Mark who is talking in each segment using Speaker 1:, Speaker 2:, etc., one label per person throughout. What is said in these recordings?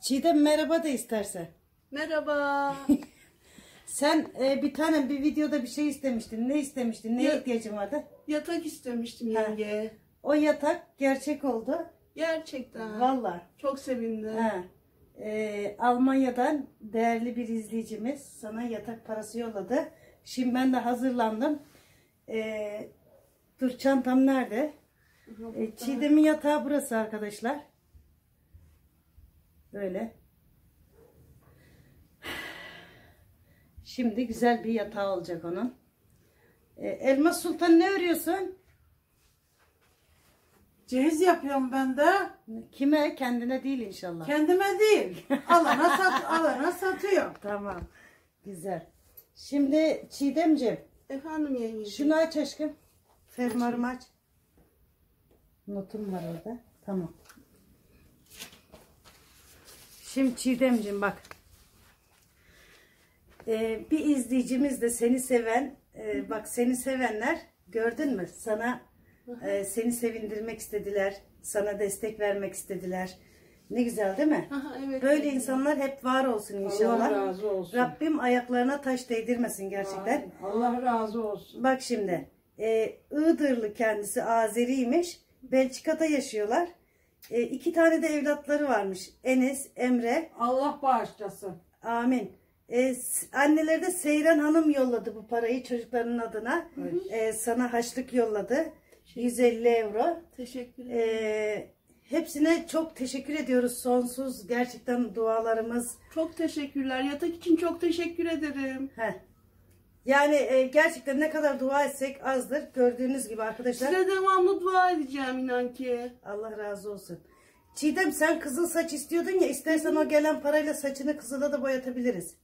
Speaker 1: Çiğdem merhaba da istersen.
Speaker 2: Merhaba.
Speaker 1: Sen e, bir tane bir videoda bir şey istemiştin. Ne istemiştin? Neye
Speaker 2: Ya-
Speaker 1: ihtiyacın vardı?
Speaker 2: Yatak istemiştim
Speaker 1: Ha.
Speaker 2: yenge.
Speaker 1: O yatak gerçek oldu.
Speaker 2: Gerçekten.
Speaker 1: Valla.
Speaker 2: Çok sevindim.
Speaker 1: Ha. E, Almanya'dan değerli bir izleyicimiz sana yatak parası yolladı. Şimdi ben de hazırlandım. E, dur çantam nerede? E, Çiğdem'in yatağı burası arkadaşlar. Böyle. Şimdi güzel bir yatağı olacak onun. E, Elmas Sultan ne örüyorsun?
Speaker 3: Cehiz yapıyorum ben de.
Speaker 1: Kime? Kendine değil inşallah.
Speaker 3: Kendime değil. Alana sat alana satıyorum.
Speaker 1: Tamam. Güzel. Şimdi Çiğdemciğim
Speaker 2: Efendim yenge.
Speaker 1: şunu aç aşkım. Fermuarımı aç. Notum var orada. Tamam. Şimdi Çiğdemciğim bak. Ee, bir izleyicimiz de seni seven, e, bak seni sevenler gördün mü? Sana e, seni sevindirmek istediler. Sana destek vermek istediler. Ne güzel değil mi?
Speaker 2: Aha, evet.
Speaker 1: Böyle
Speaker 2: yenge.
Speaker 1: insanlar hep var olsun inşallah.
Speaker 3: Allah razı olsun.
Speaker 1: Rabbim ayaklarına taş değdirmesin gerçekten.
Speaker 3: Allah razı olsun.
Speaker 1: Bak şimdi e, Iğdırlı kendisi Azeriymiş. Belçika'da yaşıyorlar. E, iki tane de evlatları varmış. Enes, Emre.
Speaker 3: Allah bağışlasın.
Speaker 1: Amin. E, anneleri de Seyran Hanım yolladı bu parayı çocuklarının adına. E, sana haçlık yolladı. 150 euro.
Speaker 2: Teşekkür ederim.
Speaker 1: E, hepsine çok teşekkür ediyoruz. Sonsuz gerçekten dualarımız.
Speaker 2: Çok teşekkürler. Yatak için çok teşekkür ederim.
Speaker 1: Heh. Yani e, gerçekten ne kadar dua etsek azdır. Gördüğünüz gibi arkadaşlar.
Speaker 2: Size devamlı dua edeceğim inan ki.
Speaker 1: Allah razı olsun. Çiğdem sen kızıl saç istiyordun ya istersen o gelen parayla saçını kızıla da boyatabiliriz.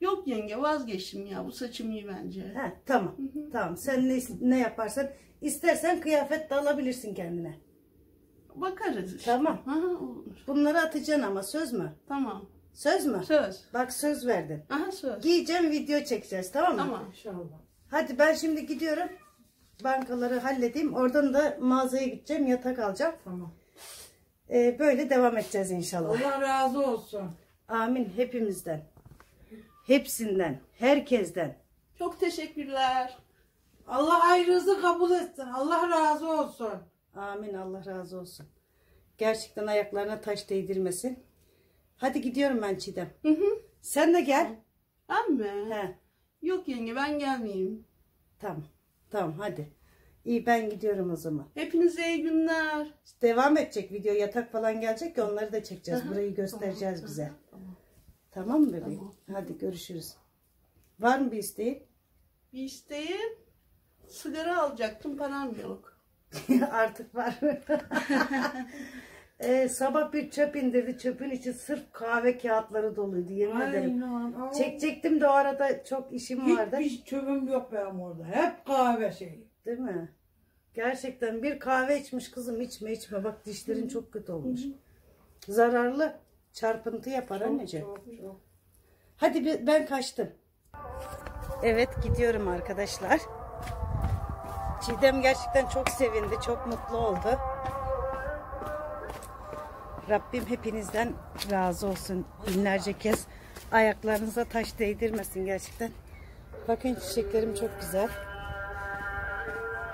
Speaker 2: Yok yenge vazgeçtim ya. Bu saçım iyi bence.
Speaker 1: He, tamam. Tamam. Sen ne, ne yaparsan istersen kıyafet de alabilirsin kendine.
Speaker 2: Bakarız işte.
Speaker 1: Tamam.
Speaker 2: Aha, olur.
Speaker 1: Bunları atacaksın ama söz mü?
Speaker 2: Tamam.
Speaker 1: Söz mü?
Speaker 2: Söz.
Speaker 1: Bak söz verdin.
Speaker 2: Aha söz.
Speaker 1: Giyeceğim video çekeceğiz tamam mı?
Speaker 2: Tamam.
Speaker 3: İnşallah.
Speaker 1: Hadi ben şimdi gidiyorum. Bankaları halledeyim. Oradan da mağazaya gideceğim. Yatak alacağım.
Speaker 3: Tamam.
Speaker 1: Ee, böyle devam edeceğiz inşallah.
Speaker 3: Allah razı olsun.
Speaker 1: Amin hepimizden. Hepsinden. Herkesten.
Speaker 2: Çok teşekkürler.
Speaker 3: Allah ayrınızı kabul etsin. Allah razı olsun.
Speaker 1: Amin Allah razı olsun. Gerçekten ayaklarına taş değdirmesin. Hadi gidiyorum ben Çiğdem.
Speaker 2: Hı hı.
Speaker 1: Sen de gel.
Speaker 2: Ben mi?
Speaker 1: He,
Speaker 2: Yok yenge ben gelmeyeyim.
Speaker 1: tamam. Tamam hadi. İyi ben gidiyorum o zaman.
Speaker 2: Hepinize iyi günler.
Speaker 1: Devam edecek video yatak falan gelecek ya onları da çekeceğiz. Burayı göstereceğiz bize. Tamam mı bebeğim? Hadi görüşürüz. Var mı bir isteğin?
Speaker 2: Bir isteğim. Sigara alacaktım param yok.
Speaker 1: Artık var. Ee, sabah bir çöp indirdi. Çöpün içi sırf kahve kağıtları doluydu yemin ederim.
Speaker 3: Aynen.
Speaker 1: Çekecektim de o arada çok işim vardı.
Speaker 3: Hiçbir çöpüm yok benim orada. Hep kahve şeyi.
Speaker 1: Değil mi? Gerçekten bir kahve içmiş kızım içme içme. Bak dişlerin çok kötü olmuş. Zararlı. Çarpıntı yapar anneciğim.
Speaker 3: Çok çok.
Speaker 1: Hadi ben kaçtım. Evet gidiyorum arkadaşlar. Çiğdem gerçekten çok sevindi. Çok mutlu oldu. Rabbim hepinizden razı olsun. Binlerce kez ayaklarınıza taş değdirmesin gerçekten. Bakın çiçeklerim çok güzel.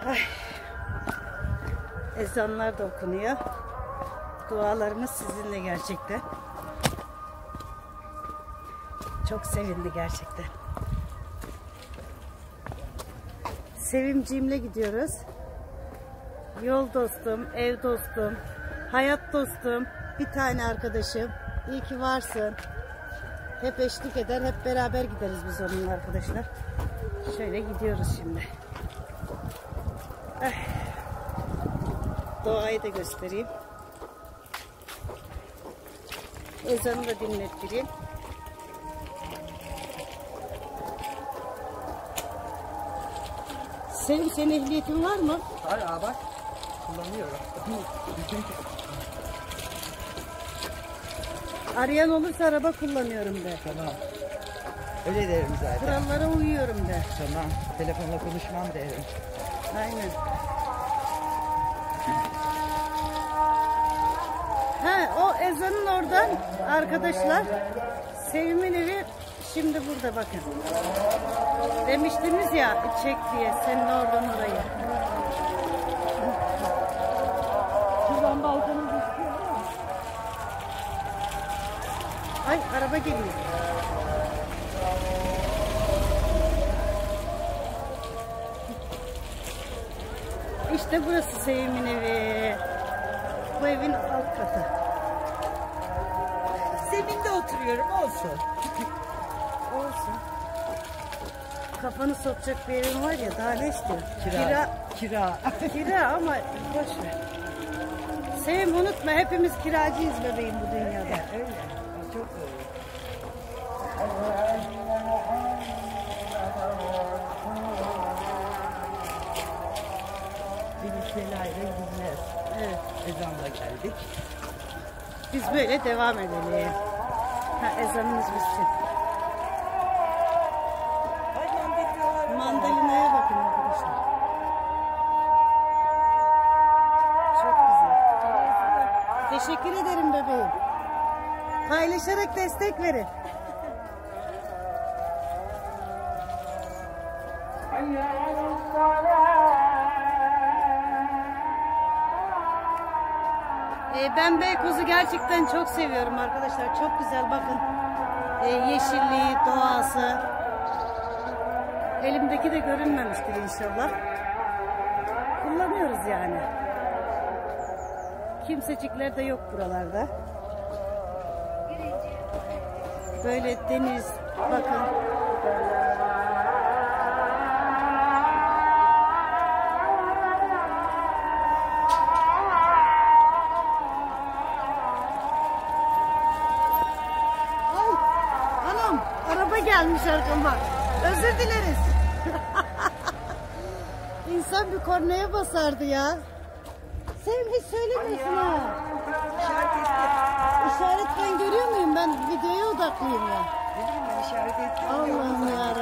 Speaker 1: Ay. Ezanlar da okunuyor. Dualarımız sizinle gerçekten. Çok sevindi gerçekten. Sevimciğimle gidiyoruz. Yol dostum, ev dostum, hayat dostum, bir tane arkadaşım. İyi ki varsın. Hep eşlik eder, hep beraber gideriz biz onunla arkadaşlar. Şöyle gidiyoruz şimdi. Eh. Doğayı da göstereyim. Ezanı da dinlettireyim. Senin, senin ehliyetin var mı?
Speaker 4: Hala bak kullanıyorum.
Speaker 1: Arayan olursa araba kullanıyorum de.
Speaker 4: Tamam. Öyle derim zaten.
Speaker 1: Kurallara uyuyorum de.
Speaker 4: Tamam. Telefonla konuşmam derim.
Speaker 1: Aynen. Ha o ezanın oradan arkadaşlar. Sevim'in evi şimdi burada bakın. Demiştiniz ya çek diye senin oradan orayı. Ay araba geliyor. İşte burası Sevim'in evi. Bu evin alt katı.
Speaker 4: Zeminde oturuyorum olsun.
Speaker 1: Olsun. Kafanı sokacak bir evin var ya daha ne istiyorsun?
Speaker 4: Kira. Kira.
Speaker 1: Kira ama boş ver. Sevim unutma hepimiz kiracıyız bebeğim bu dünyada.
Speaker 4: Öyle. Gideceğiz.
Speaker 1: Evet.
Speaker 4: Ezanla geldik.
Speaker 1: Biz böyle devam edelim. Ha, ezanımız bitsin. Mandalinaya bakın arkadaşlar. Çok güzel. Teşekkür ederim bebeğim. Paylaşarak destek verin. Ben Beykoz'u gerçekten çok seviyorum arkadaşlar. Çok güzel bakın. Ee, yeşilliği, doğası. Elimdeki de görünmemiştir inşallah. Kullanıyoruz yani. Kimsecikler de yok buralarda. Böyle deniz, bakın. Gelmiş arkama. Özür dileriz. İnsan bir kornaya basardı ya. Sen hiç söylemiyorsun ha.
Speaker 4: İşaret
Speaker 1: ben görüyor muyum? Ben videoya odaklıyım ya.
Speaker 4: Ne bileyim ben işaret ettim.
Speaker 1: Allah'ım ya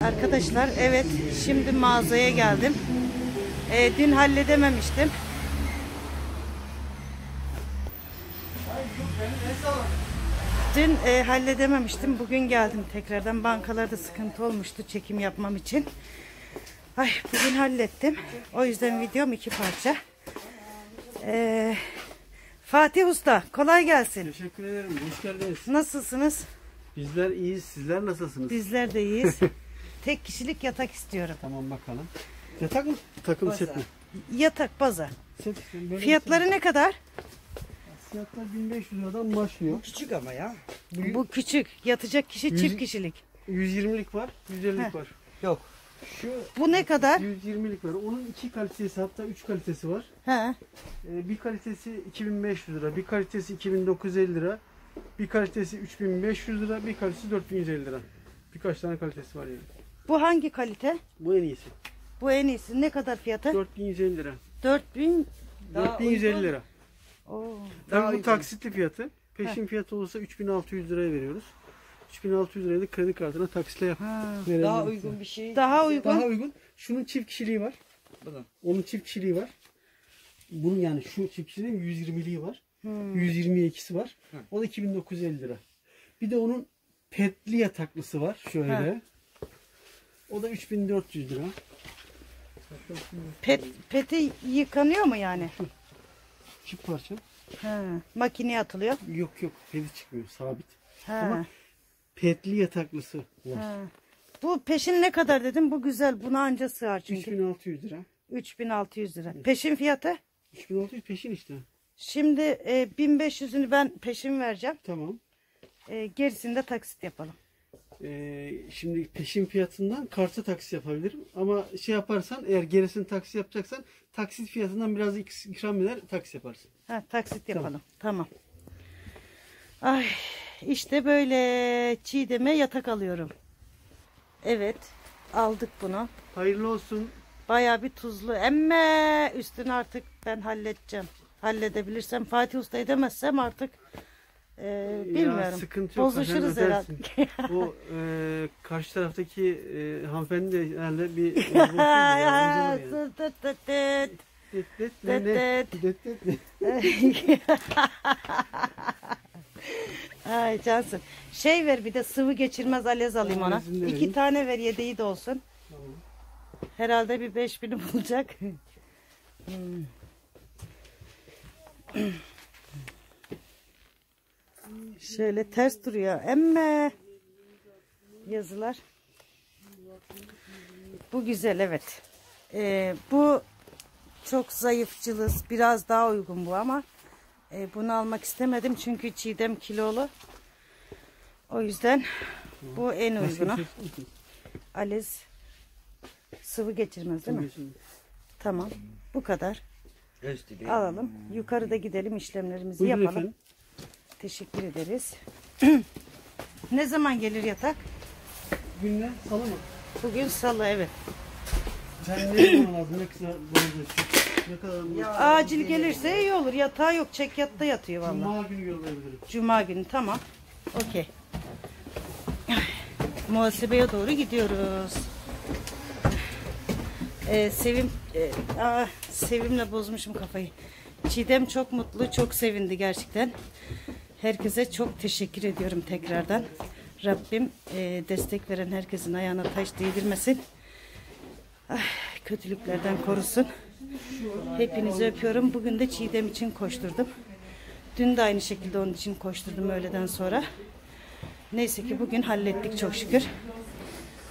Speaker 1: Arkadaşlar evet şimdi mağazaya geldim. Ee, dün halledememiştim. Dün e, halledememiştim. Bugün geldim tekrardan. Bankalarda sıkıntı olmuştu çekim yapmam için. Ay bugün hallettim. O yüzden videom iki parça. Ee, Fatih Usta kolay gelsin.
Speaker 5: Teşekkür ederim. Hoş geldiniz.
Speaker 1: Nasılsınız?
Speaker 5: Bizler iyiyiz. Sizler nasılsınız?
Speaker 1: Bizler de iyiyiz. Tek kişilik yatak istiyorum.
Speaker 5: Tamam bakalım. Yatak mı? Takım set mi?
Speaker 1: Yatak baza.
Speaker 5: Set.
Speaker 1: Fiyatları ne kadar?
Speaker 5: Fiyatlar 1500 liradan başlıyor.
Speaker 4: Küçük ama ya.
Speaker 1: Bu küçük. Yatacak kişi
Speaker 5: Yüz-
Speaker 1: çift kişilik.
Speaker 5: 120'lik var, 150'lik
Speaker 1: Heh.
Speaker 5: var.
Speaker 4: Yok.
Speaker 5: Şu
Speaker 1: Bu ne kadar?
Speaker 5: 120'lik var. Onun iki kalitesi hatta üç kalitesi var.
Speaker 1: He.
Speaker 5: Ee, bir kalitesi 2500 lira, bir kalitesi 2950 lira, bir kalitesi 3500 lira, bir kalitesi 4150 lira. Birkaç tane kalitesi var yani.
Speaker 1: Bu hangi kalite?
Speaker 5: Bu en iyisi.
Speaker 1: Bu en iyisi. Ne kadar fiyatı?
Speaker 5: 4150 lira.
Speaker 1: 4000.
Speaker 4: Daha
Speaker 5: 4150
Speaker 4: uygun.
Speaker 5: lira.
Speaker 1: Oo.
Speaker 5: Tabii
Speaker 4: Daha
Speaker 5: bu taksitli fiyatı. Peşin fiyatı olursa 3600 liraya veriyoruz. 3600 liraya da kredi kartına taksitle yap.
Speaker 1: Ha.
Speaker 4: Daha uygun bir şey.
Speaker 1: Daha uygun.
Speaker 5: Daha uygun. Şunun çift kişiliği var.
Speaker 4: Bunun.
Speaker 5: Onun çift kişiliği var. Bunun yani şu çift kişiliğin 120'liği var.
Speaker 1: Hmm.
Speaker 5: 122'si var. O da 2950 lira. Bir de onun petli yataklısı var. Şöyle.
Speaker 1: Ha.
Speaker 5: O da 3400 lira.
Speaker 1: Pet, peti yıkanıyor mu yani?
Speaker 5: Çift parça.
Speaker 1: He. Makineye atılıyor.
Speaker 5: Yok yok. Pedi çıkmıyor. Sabit.
Speaker 1: He.
Speaker 5: Ama Petli yataklısı var.
Speaker 1: He. Bu peşin ne kadar dedim? Bu güzel. Buna anca sığar çünkü.
Speaker 5: 3600 lira.
Speaker 1: 3600 lira. Peşin fiyatı?
Speaker 5: 3600 peşin işte.
Speaker 1: Şimdi e, 1500'ünü ben peşin vereceğim.
Speaker 5: Tamam.
Speaker 1: E, gerisini de taksit yapalım.
Speaker 5: Ee, şimdi peşin fiyatından karta taksi yapabilirim. Ama şey yaparsan eğer gerisini taksi yapacaksan taksit fiyatından biraz ik- ikram eder taksi yaparsın.
Speaker 1: Ha, taksit
Speaker 5: Tamam.
Speaker 1: yapalım. Tamam. Ay işte böyle çiğdeme yatak alıyorum. Evet aldık bunu.
Speaker 5: Hayırlı olsun.
Speaker 1: Baya bir tuzlu. Emme üstünü artık ben halledeceğim. Halledebilirsem Fatih Usta edemezsem artık e, bilmiyorum.
Speaker 5: sıkıntı yok.
Speaker 1: Bozuşuruz
Speaker 5: Sen
Speaker 1: herhalde.
Speaker 5: o e, karşı taraftaki e, hanımefendi de herhalde bir
Speaker 1: Ay Cansın. Şey ver bir de sıvı geçirmez alez alayım ona. İki
Speaker 5: vereyim.
Speaker 1: tane ver yedeği de olsun. Herhalde bir beş bini bulacak. Hmm. Şöyle ters duruyor. Emme. Yazılar. Bu güzel evet. Ee, bu çok zayıf cılız. Biraz daha uygun bu ama e, bunu almak istemedim çünkü çiğdem kilolu. O yüzden bu en uygunu. Aliz sıvı geçirmez değil mi? Tamam. Bu kadar. Alalım. Yukarıda gidelim işlemlerimizi
Speaker 5: Buyurun
Speaker 1: yapalım.
Speaker 5: efendim.
Speaker 1: Teşekkür ederiz. ne zaman gelir yatak?
Speaker 5: Günler salı mı?
Speaker 1: Bugün salı evet.
Speaker 5: Sen ne zaman lazım? Ne kadar
Speaker 1: Acil gelirse iyi olur. Yatağı yok. Çek yatta yatıyor vallahi.
Speaker 5: Cuma günü yollayabilirim.
Speaker 1: Cuma günü tamam. Okey. Muhasebeye doğru gidiyoruz. Ee, Sevim e, aa, Sevim'le bozmuşum kafayı. Çiğdem çok mutlu, çok sevindi gerçekten. Herkese çok teşekkür ediyorum tekrardan. Rabbim e, destek veren herkesin ayağına taş değdirmesin. Ah, kötülüklerden korusun. Hepinizi öpüyorum. Bugün de Çiğdem için koşturdum. Dün de aynı şekilde onun için koşturdum öğleden sonra. Neyse ki bugün hallettik çok şükür.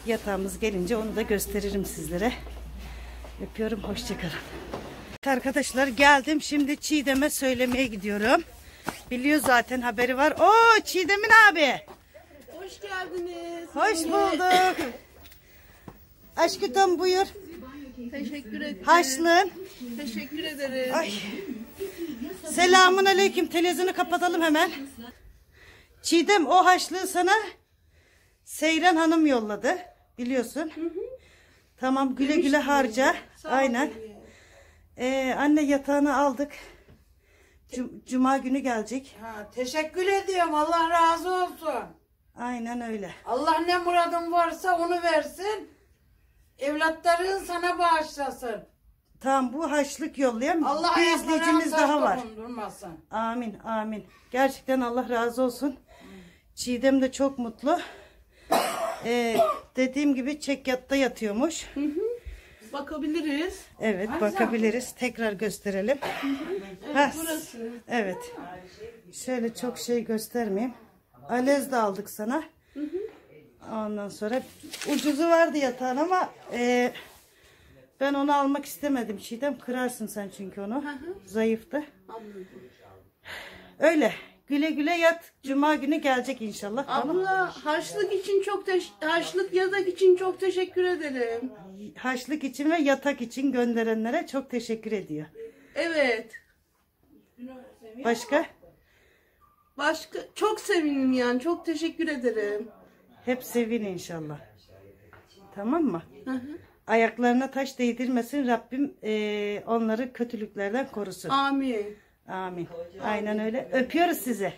Speaker 1: Yatağımız gelince onu da gösteririm sizlere. Öpüyorum. Hoşçakalın. Arkadaşlar geldim. Şimdi Çiğdem'e söylemeye gidiyorum. Biliyor zaten haberi var. Oo Çiğdem'in abi.
Speaker 2: Hoş geldiniz.
Speaker 1: Hoş bulduk. Aşkıtom buyur.
Speaker 2: Teşekkür ederim.
Speaker 1: Haşlın.
Speaker 2: Teşekkür ederim.
Speaker 1: Ay. Selamun aleyküm. Televizyonu kapatalım hemen. Çiğdem o haşlığı sana Seyran Hanım yolladı. Biliyorsun. Tamam güle güle harca. Aynen. Ee, anne yatağını aldık. Cum- Cuma günü gelecek.
Speaker 3: Ha, teşekkür ediyorum. Allah razı olsun.
Speaker 1: Aynen öyle.
Speaker 3: Allah ne muradın varsa onu versin. Evlatların sana bağışlasın.
Speaker 1: Tamam bu haşlık yollayan
Speaker 3: Allah
Speaker 1: bir izleyicimiz daha var. Amin amin. Gerçekten Allah razı olsun. Çiğdem de çok mutlu. Ee, dediğim gibi çekyatta yatıyormuş.
Speaker 2: Bakabiliriz.
Speaker 1: Evet bakabiliriz. Tekrar gösterelim. Ha,
Speaker 2: Burası.
Speaker 1: evet. Şöyle çok şey göstermeyeyim. Alez de aldık sana. Ondan sonra ucuzu vardı yatağın ama e, ben onu almak istemedim Çiğdem. Kırarsın sen çünkü onu. Zayıftı. Öyle. Güle güle yat. Cuma günü gelecek inşallah. Tamam.
Speaker 2: Abla harçlık için çok harçlık yatak için çok teşekkür ederim.
Speaker 1: Haşlık için ve yatak için gönderenlere çok teşekkür ediyor.
Speaker 2: Evet.
Speaker 1: Başka?
Speaker 2: Başka çok sevindim yani. Çok teşekkür ederim.
Speaker 1: Hep sevin inşallah. Tamam mı? Ayaklarına taş değdirmesin. Rabbim eee, onları kötülüklerden korusun.
Speaker 2: Amin.
Speaker 1: Amin. Aynen öyle. Öpüyoruz sizi.